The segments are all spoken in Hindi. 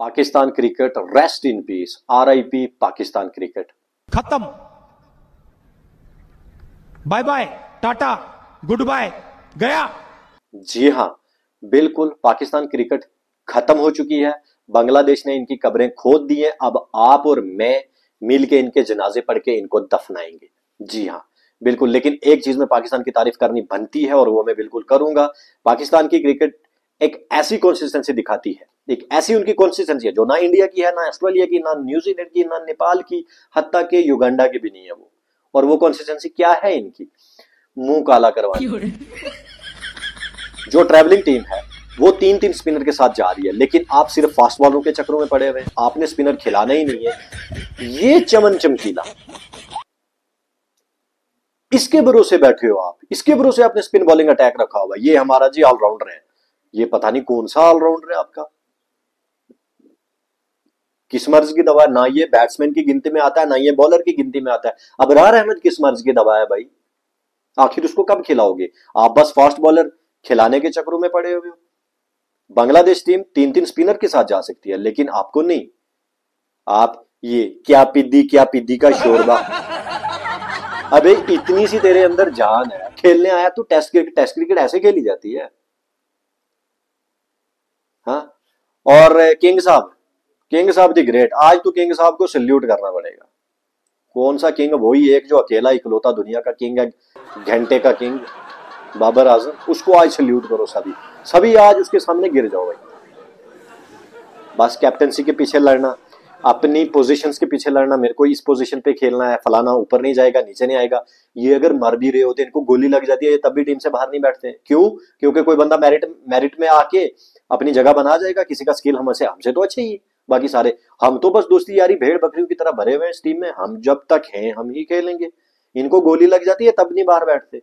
Pakistan cricket rest in peace RIP Pakistan cricket. खत्म। Bye bye tata good bye गया। जी हाँ बिल्कुल पाकिस्तान क्रिकेट खत्म हो चुकी है। बांग्लादेश ने इनकी कब्रें खोद दी हैं। अब आप और मैं मिल के इनके जनाजे पढ़ के इनको दफनाएँगे। जी हाँ बिल्कुल। लेकिन एक चीज़ में पाकिस्तान की तारीफ़ करनी बनती है और वो मैं बिल्कुल करूँगा। पाकिस्तान की क्रिकेट एक ऐसी कंसिस्टेंसी दिखाती है। एक ऐसी उनकी कंसिस्टेंसी है जो ना इंडिया की है ना ऑस्ट्रेलिया की ना न्यूजीलैंड की ना नेपाल की हत्या के युगांडा की भी नहीं है वो। और वो कंसिस्टेंसी क्या है इनकी? मुँह काला करवा जो ट्रैवलिंग टीम है वो तीन तीन स्पिनर के साथ जा रही है लेकिन आप सिर्फ़ फास्ट बॉलों के चक्रों में पड़े हुए आपने स्पिनर खिलाना ही नहीं है। ये चमन चमकीला। इसके भरोसे बैठे हो आप। इसके भरोसे आपने स्पिन बॉलिंग अटैक रखा हुआ ये हमारा जी ऑलराउंडर है। ये पता नहीं कौन सा ऑलराउंडर है आपका। किस मर्ज की दवा ना ये बैट्समैन की गिनती में आता है, ना ये बॉलर की गिनती में आता है। अबरार अहमद किस मर्ज की दवा है भाई? आखिर उसको कब खिलाओगे? आप बस फास्ट बॉलर खिलाने के चक्रों में पड़े हुए हो। बांग्लादेश टीम तीन तीन स्पिनर के साथ जा सकती है, लेकिन आपको नहीं। आप ये क्या पिद्दी क्या पिद्दी का शोरबा। अबे, इतनी सी तेरे अंदर जान है। खेलने आया तो टेस्ट क्रिकेट टेस्ट क्रिकेट ऐसे खेली जाती है। हाँ? और किंग साहब किंग साहब दी ग्रेट आज तो किंग साहब को सल्यूट करना पड़ेगा। कौन सा किंग? वही एक जो अकेला इकलौता दुनिया का किंग है, घंटे का किंग, बाबर आज़म। उसको आज सल्यूट करो सभी। सभी आज उसके सामने गिर जाओ भाई। बस कैप्टनसी के पीछे लड़ना। अपनी पोजीशंस के पीछे लड़ना, मेरे को इस पोजीशन पे खेलना है, फलाना ऊपर नहीं जाएगा, नीचे नहीं आएगा। ये अगर मर भी रहे होते, इनको गोली लग जाती है, ये तब भी टीम से बाहर नहीं बैठते। क्यों? क्योंकि कोई बंदा मेरिट मेरिट में आके अपनी जगह बना जाएगा, किसी का स्किल हमसे हमसे तो अच्छे ही बाकी सारे। हम तो बस दोस्ती यारी भेड़ बकरियों की तरह भरे हुए हैं इस टीम में, हम जब तक हैं, हम ही खेलेंगे। इनको गोली लग जाती है, तब नहीं बाहर बैठते।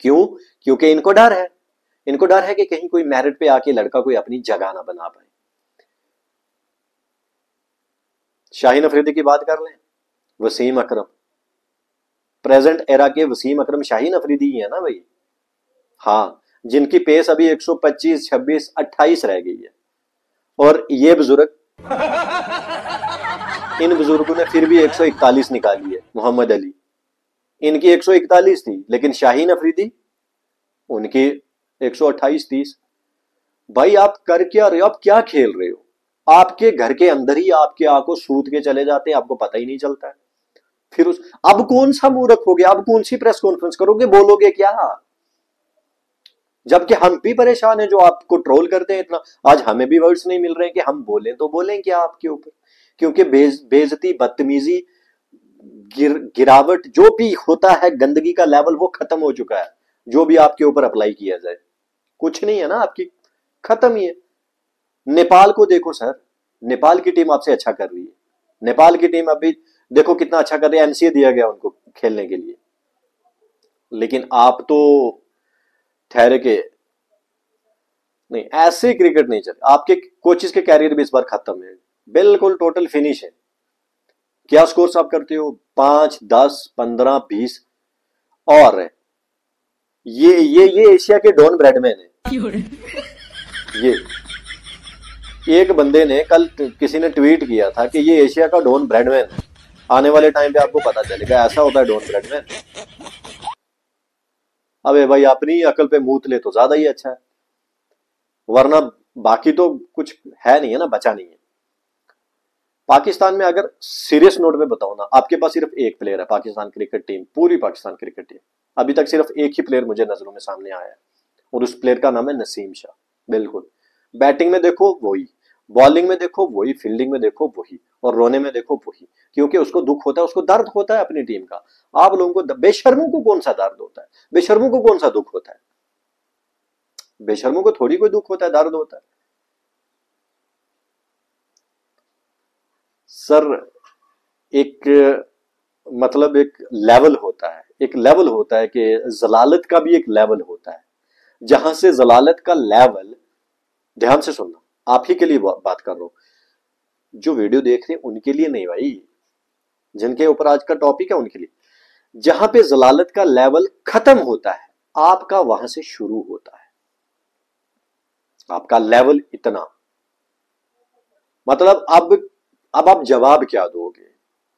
क्यों? क्योंकि इनको डर है। इनको डर है कि कहीं कोई मेरिट पे आके लड़का कोई अपनी जगह ना बना पाए। शाहीन अफरीदी की बात कर लें वसीम अकरम। प्रेजेंट एरा के वसीम अकरम शाहीन अफरीदी ही है ना भाई? हाँ जिनकी पेस अभी 125, 26, 28 रह गई है। और ये बुज़ुर्ग इन बुज़ुर्गों ने फिर भी 141 निकाली है मोहम्मद अली। इनकी 141 थी लेकिन शाहीन अफरीदी उनकी 128 30 भाई आप कर क्या रहे हो? आप क्या खेल रहे हो? आपके घर के अंदर ही आपके आँखों सूत के चले जाते हैं आपको पता ही नहीं चलता है। फिर उस अब कौन सा मुँह रखोगे अब कौन सी प्रेस कॉन्फ्रेंस करोगे? बोलोगे क्या? जबकि हम भी परेशान है जो आपको ट्रोल करते हैं इतना। आज हमें भी वर्ड्स नहीं मिल रहे हैं कि हम बोलें तो बोलें क्या आपके ऊपर? क्योंकि बेज, बेजती बदतमीजी गिर, गिरावट जो भी होता है गंदगी का लेवल वो खत्म हो चुका है। जो भी आपके ऊपर अप्लाई किया जाए। कुछ नहीं है ना आपकी? खत्म ही है। नेपाल को देखो सर। नेपाल की टीम आपसे अच्छा कर रही है। नेपाल की टीम अभी देखो कितना अच्छा कर रही है। एनसीए दिया गया उनको खेलने के लिए। लेकिन आप तो ठहरे के नहीं ऐसे क्रिकेट नहीं चले आपके कोचिज के कैरियर भी इस बार खत्म है। बिल्कुल टोटल फिनिश है। क्या स्कोर आप करते हो? पाँच दस पंद्रह बीस। और ये ये ये एशिया के डॉन ब्रेडमैन है। ये। एक बंदे ने कल किसी ने ट्वीट किया था कि ये एशिया का डॉन ब्रेडमैन है। आने वाले टाइम पे आपको पता चलेगा, ऐसा होता है डॉन ब्रेडमैन। अबे भाई अपनी अकल पे मूत ले तो ज़्यादा ही अच्छा है। वरना बाकी तो कुछ है नहीं है ना, बचा नहीं है। पाकिस्तान में अगर सीरियस नोट में बताओ ना, आपके पास सिर्फ़ एक प्लेयर है, पाकिस्तान क्रिकेट टीम पूरी पाकिस्तान क्रिकेट टीम अभी तक सिर्फ़ एक ही प्लेयर मुझे नज़रों में सामने आया है, और उस प्लेयर का नाम है नसीम शाह, बिल्कुल। बैटिंग में देखो वही, बॉलिंग में देखो वही, फील्डिंग में देखो वही और रोने में देखो वही, क्योंकि उसको दुख होता है, उसको दर्द होता है अपनी टीम का। आप लोगों को बेशर्मों को कौन सा दर्द होता है? बेशर्मों को कौन सा दुख होता है? बेशर्मों को थोड़ी कोई दुख होता है, दर्द होता है। सर, एक मतलब एक लेवल होता है, एक लेवल होता है कि जलालत का भी एक लेवल होता है। जहाँ से जलालत का लेवल ध्यान से सुनना। आप ही के लिए बात कर रहा हूँ। जो वीडियो देख रहे हैं, उनके लिए नहीं भाई। जिनके ऊपर आज का टॉपिक है, उनके लिए। जहाँ पे जलालत का लेवल खत्म होता है, आपका वहाँ से शुरू होता है। आपका लेवल इतना। मतलब अब अब आप जवाब क्या दोगे?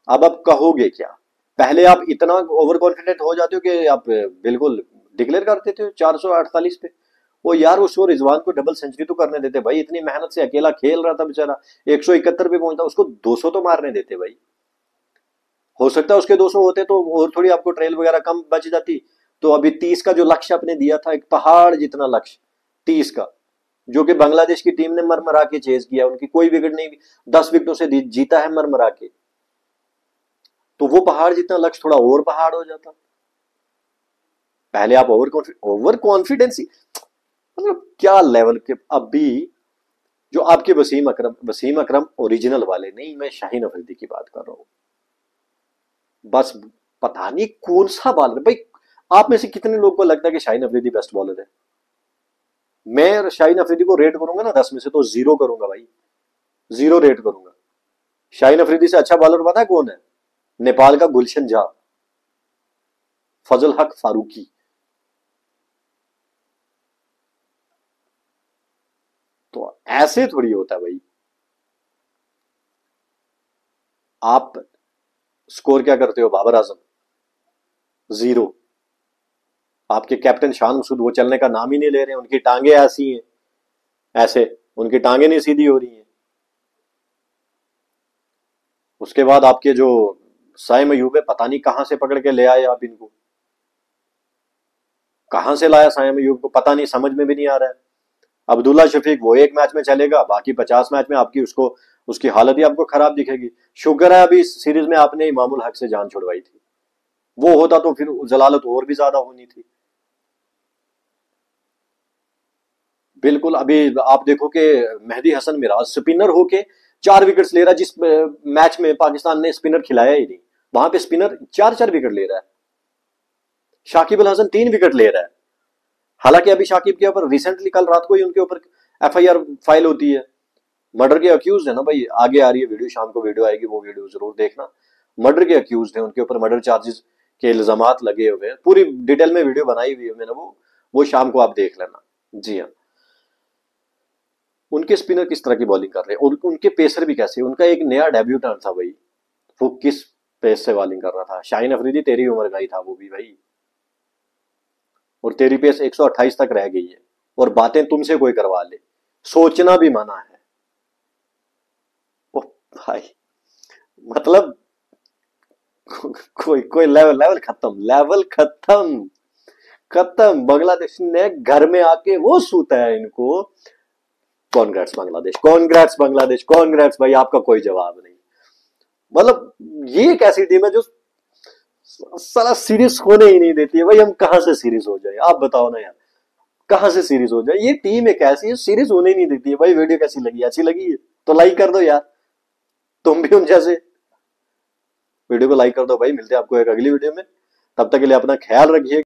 अब आप कहोगे क्या? पहले आप इतना ओवर कॉन्फिडेंट हो जाते हो कि आप बिल्कुल डिक्लेयर कर देते हो चार सौ अड़तालीस पे। वो यार उसको रिजवान को डबल सेंचुरी तो करने देते भाई, इतनी मेहनत से अकेला खेल रहा था बेचारा, एक सौ इकहत्तर पे पहुँचता, उसको दो सौ तो मारने देते भाई। हो सकता है उसके 200 होते तो और थोड़ी आपको ट्रेल वगैरह कम बच जाती। तो अभी तीस का जो लक्ष्य आपने दिया था, एक पहाड़ जितना लक्ष्य, तीस का, जो कि बांग्लादेश की टीम ने मरमरा के चेज किया, उनकी कोई विकेट नहीं, दस विकेटों से जीता है मरमरा के। तो वो पहाड़ जितना लक्ष्य, थोड़ा और पहाड़ हो जाता। पहले आप ओवर ओवर कॉन्फिडेंस मतलब क्या लेवल के अभी जो आपके वसीम अकरम वसीम अकरम ओरिजिनल वाले, नहीं, मैं शाहीन अफरीदी की बात कर रहा हूँ। बस पता नहीं कौन सा बॉलर भाई, आप में से कितने लोग को लगता है कि शाहीन अफरीदी बेस्ट बॉलर है? मैं शाहीन अफरीदी को रेट करूँगा ना दस में से तो ज़ीरो करूँगा भाई। ज़ीरो रेट करूँगा। शाहीन अफरीदी से अच्छा बॉलर पता है कौन है? नेपाल का गुलशन झा। फजल हक फारूकी तो ऐसे थोड़ी होता भाई। आप स्कोर क्या करते हो, बाबर आज़म? ज़ीरो। आपके कैप्टन शान मसूद वो चलने का नाम ही नहीं ले रहे उनकी टांगे ऐसी हैं, ऐसे, उनकी टांगे नहीं सीधी हो रही हैं। उसके बाद आपके जो साय मयूब है, पता नहीं कहाँ से पकड़ के ले आए आप इनको? कहाँ से लाया साय मयूब को? पता नहीं, समझ में भी नहीं आ रहा है। अब्दुल्ला शफीक, वो एक मैच में चलेगा, बाकी पचास मैच में आपकी उसको, उसकी हालत ही आपको खराब दिखेगी। शुक्र है अभी सीरीज़ में आपने इमामुल हक से जान छुड़वाई थी। वो होता तो फिर जलालत और भी ज़्यादा होनी थी। बिल्कुल, अभी आप देखो कि मेहदी हसन मिराज स्पिनर होके चार विकेट्स ले रहा है, जिस मैच में पाकिस्तान ने स्पिनर खिलाया ही नहीं। वहाँ पे स्पिनर चार चार विकेट ले रहा है। शाकिब अल हसन तीन विकेट ले रहा है। हालाँकि अभी शाकिब के ऊपर रिसेंटली कल रात को ही उनके ऊपर एफआईआर फ़ाइल होती है। मर्डर के अक्यूज है ना भाई, आगे आ रही है वीडियो शाम को वीडियो आएगी, वो वीडियो ज़रूर देखना। मर्डर के अक्यूज है, उनके ऊपर मर्डर चार्जेस के इल्ज़ाम लगे हुए हैं। पूरी डिटेल में वीडियो बनाई हुई है मैंने वो वो शाम को आप देख लेना। जी हाँ। उनके स्पिनर किस तरह की बॉलिंग कर रहे हैं? और उनके पेसर भी कैसे उनका एक नया डेब्यूटेंट था भाई। वो किस पेस से बॉलिंग कर रहा था? शाहीन अफरीदी तेरी उम्र का ही था वो भी भाई। और तेरी पेस 128 तक रह गई है, और बातें तुमसे कोई करवा ले। सोचना भी मना है। ओ भाई मतलब कोई कोई लेवल लेवल खत्म लेवल खत्म खत्म। बांग्लादेश ने घर में आके वो सूता है इनको। Congrats Bangladesh congrats Bangladesh congrats भाई, आपका कोई जवाब नहीं। मतलब ये एक ऐसी टीम है जो सारा सीरीज़ होने ही नहीं देती है। भाई हम कहाँ से सीरीज़ हो जाए? आप बताओ ना यार। कहाँ से सीरीज़ हो जाए? ये टीम एक ऐसी है सीरीज़ होने ही नहीं देती है। भाई वीडियो कैसी लगी? अच्छी लगी है? तो लाइक कर दो यार। तुम भी उन जैसे। वीडियो को लाइक कर दो भाई, मिलते हैं आपको एक अगली वीडियो में। तब तक के लिए अपना ख्याल रखिए।